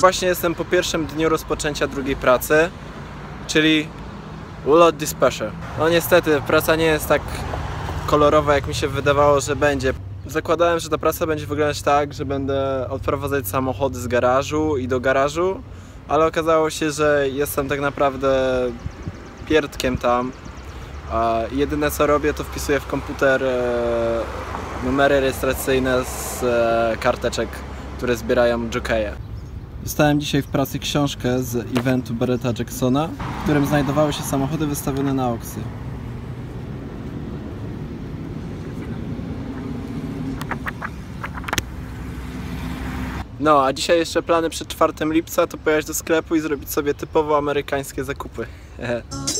Właśnie jestem po pierwszym dniu rozpoczęcia drugiej pracy, czyli ulot dispatcher. No niestety, praca nie jest tak kolorowa, jak mi się wydawało, że będzie. Zakładałem, że ta praca będzie wyglądać tak, że będę odprowadzać samochody z garażu i do garażu, ale okazało się, że jestem tak naprawdę pierdkiem tam. A jedyne co robię, to wpisuję w komputer e, numery rejestracyjne z e, karteczek, które zbierają jokeje. Dostałem dzisiaj w pracy książkę z eventu Beretta Jacksona, w którym znajdowały się samochody wystawione na aukcję. No, a dzisiaj jeszcze plany przed 4 lipca to pojechać do sklepu i zrobić sobie typowo amerykańskie zakupy.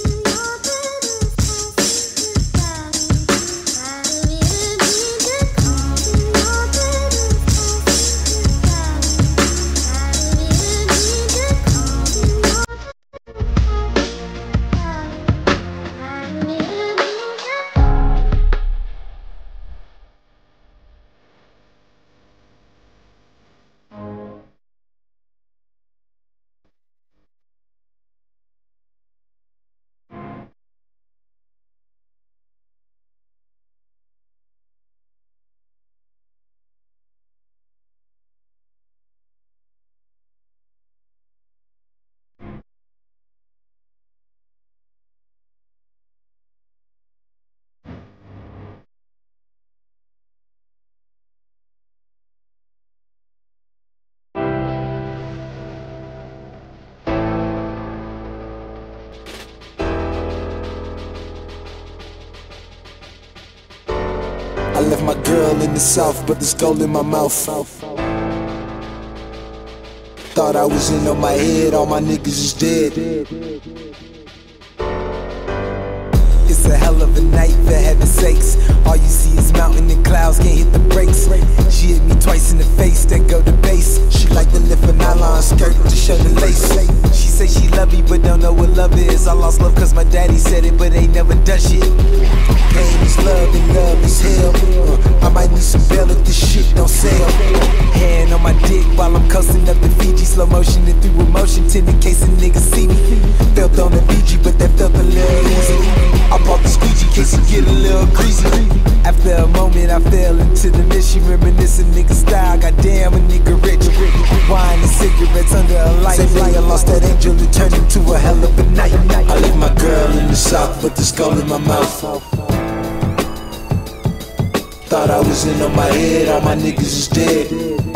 the south, but there's gold in my mouth. Thought I was in on my head, all my niggas is dead. It's a hell of a night for heaven's sakes. All you see is mountain and clouds, can't hit the brakes. She hit me twice in the face, then go to base. She like to lift a nylon skirt to show the lace. Say she love me, but don't know what love is. I lost love cause my daddy said it, but ain't never done shit. Pain is love and love is hell. Uh, I might need some bail if this shit don't sell. Hand on my dick while I'm coasting up the Fiji, slow motion and through emotion, tin in case a nigga see me. Felt on the BG, but that felt a little easy. I bought the squeegee case it get a little greasy. After a moment, I fell into the mission, reminiscing nigga style. Goddamn, a nigga rich. Wine and cigarettes under a light. Say I lost that angel, it turned into a hell of a night. I left my girl in the south, with the skull in my mouth. Thought I was in on my head, all my niggas is dead.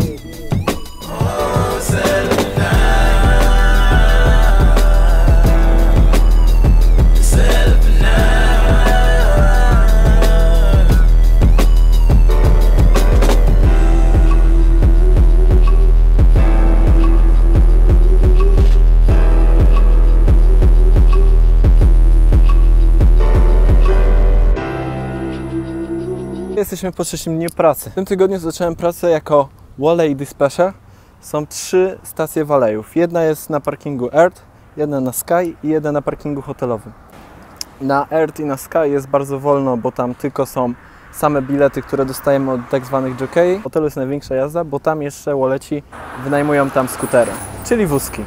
Jesteśmy po trzecim dniu pracy. W tym tygodniu zacząłem pracę jako Walley Dispatcher. Są trzy stacje walejów. Jedna jest na parkingu Earth, jedna na Sky i jedna na parkingu hotelowym. Na Earth i na Sky jest bardzo wolno, bo tam tylko są same bilety, które dostajemy od tak zwanych jockeyi. W hotelu jest największa jazda, bo tam jeszcze Walleci wynajmują tam skutery, czyli wózki.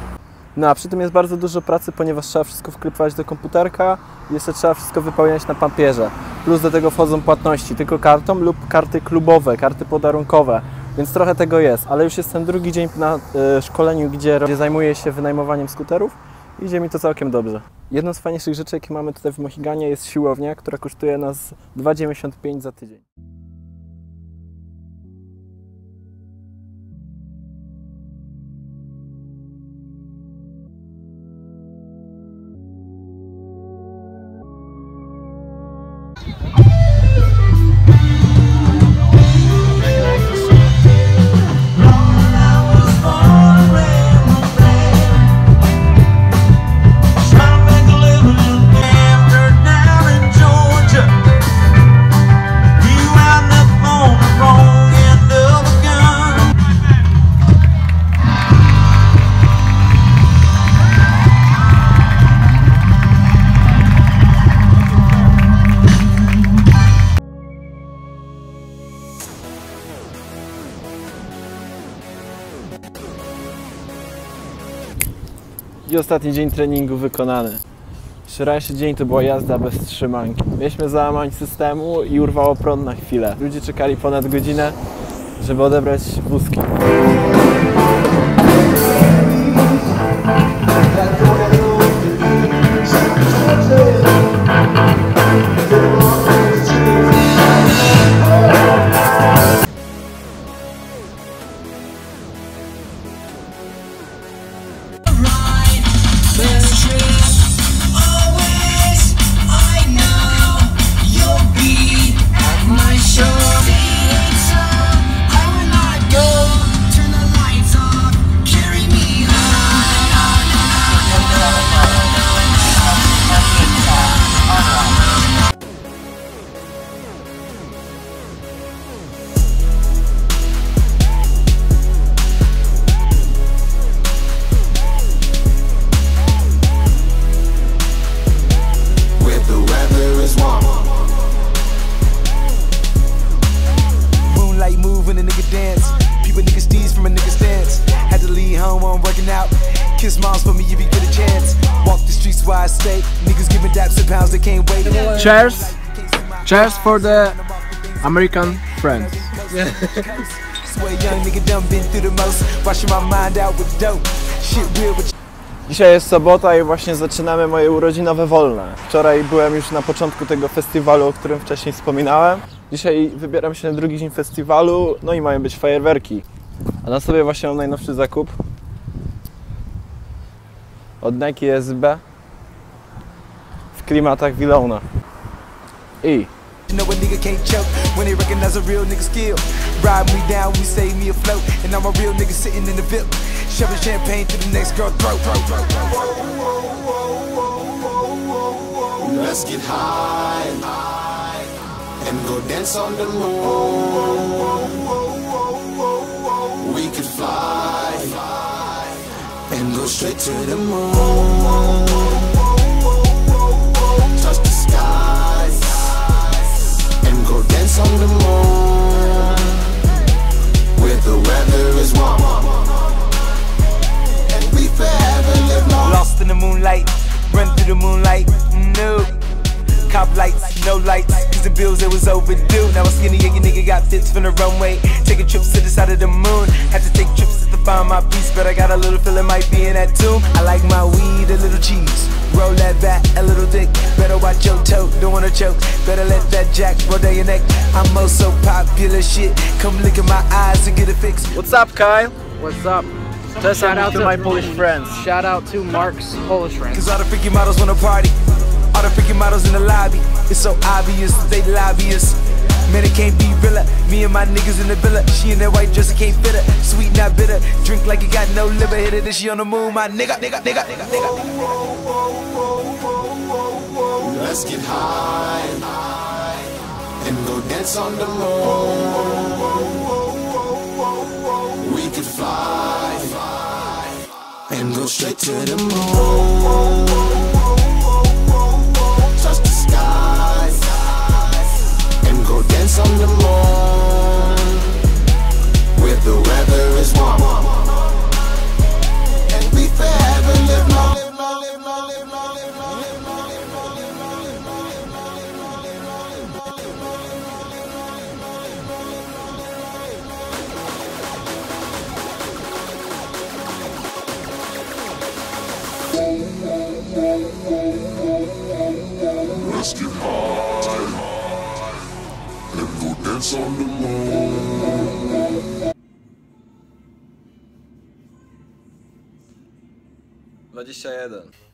No a przy tym jest bardzo dużo pracy, ponieważ trzeba wszystko wklepywać do komputerka i jeszcze trzeba wszystko wypełniać na papierze. Plus do tego wchodzą płatności tylko kartą lub karty klubowe, karty podarunkowe. Więc trochę tego jest, ale już jestem drugi dzień na e, szkoleniu, gdzie, gdzie zajmuję się wynajmowaniem skuterów i idzie mi to całkiem dobrze. Jedną z fajniejszych rzeczy, jakie mamy tutaj w Mochiganie jest siłownia, która kosztuje nas 2,95 za tydzień. i ostatni dzień treningu wykonany. Wczorajszy dzień to była jazda bez trzymanki. Mieliśmy załamać systemu i urwało prąd na chwilę. Ludzie czekali ponad godzinę, żeby odebrać wózki. dance. People niggas steez from a nigga's stance. Had to leave home while I'm working out. Kiss moms for me if you get a chance. Walk the streets where I stay. Niggas giving daps and pounds, they can't wait. Cheers. Cheers for the American friends. Dzisiaj jest sobota i właśnie zaczynamy moje urodzinowe wolne. Wczoraj byłem już na początku tego festiwalu, o którym wcześniej wspominałem. Dzisiaj wybieram się na drugi dzień festiwalu, no i mają być fajerwerki. A na sobie właśnie mam najnowszy zakup. Od Nike SB w klimatach Wilona. I know a nigga can't choke when they recognize a real nigga skill. Ride me down, we save me afloat, and I'm a real nigga sitting in the VIP, shoving champagne to the next girl throat. Let's get high. dance on the moon. We could fly and go straight to the moon. Touch the sky and go dance on the moon. Where the weather is warm and we forever live long. Lost in the moonlight, run through the moonlight, no. Cop lights no lights Cause the bills, it was overdue. Now I'm skinny, and your nigga got fits from the runway. Taking trips to the side of the moon. Had to take trips to find my peace, but I got a little feeling might be in that tomb. I like my weed, a little cheese. Roll that back, a little dick. Better watch your toe, don't wanna choke. Better let that jack roll down your neck. I'm oh also popular shit. Come look in my eyes and get a fix. What's up, Kyle? What's up? Just shout out to, to my Polish friends. Shout out to Mark's Polish friends. Cause all the freaky models wanna party. All the freaking models in the lobby, it's so obvious, they lobbyists. Man, it can't be realer. Me and my niggas in the villa. She in that white dress, it can't fit her. Sweet, not bitter. Drink like it got no liver. Hit it, and she on the moon, my nigga, nigga, nigga, nigga, nigga. Let's get high and, high and go dance on the moon. We could fly and go straight to the moon. Let's get high and go dance on the moon. 21.